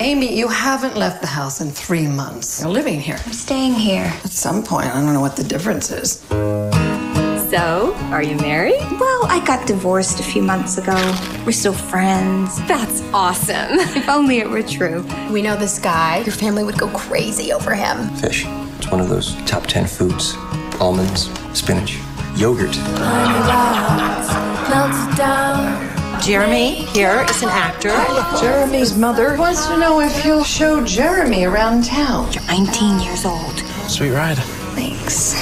Amy, you haven't left the house in three months. You're living here. I'm staying here. At some point, I don't know what the difference is. So, are you married? Well, I got divorced a few months ago. We're still friends. That's awesome. If only it were true. We know this guy. Your family would go crazy over him. Fish. It's one of those top 10 foods almonds, spinach, yogurt. Jeremy here is an actor. Jeremy's mother wants to know if you'll show Jeremy around town. You're 19 years old. Sweet ride. Thanks.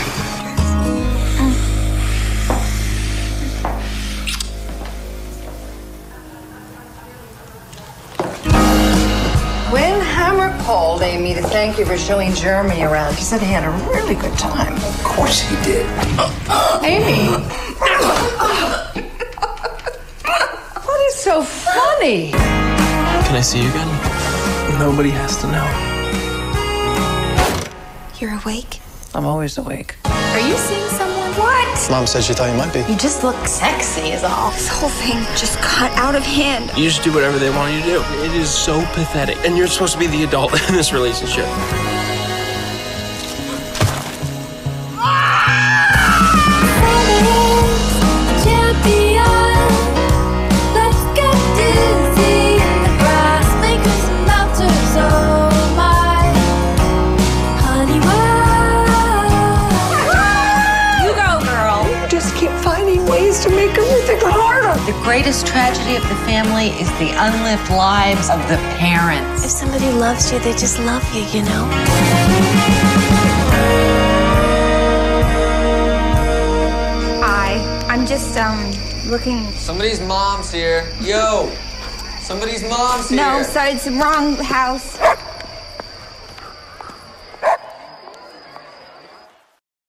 When Hammer called Amy to thank you for showing Jeremy around, he said he had a really good time. Of course he did. Amy! Can I see you again? Nobody has to know. You're awake? I'm always awake. Are you seeing someone? What? Mom said she thought you might be. You just look sexy, is all. This whole thing just got out of hand. You just do whatever they want you to do. It is so pathetic. And you're supposed to be the adult in this relationship. The greatest tragedy of the family is the unlived lives of the parents. If somebody loves you, they just love you, you know? I, I'm just, um, looking. Somebody's mom's here. Yo! Somebody's mom's here. No, sorry, it's the wrong house.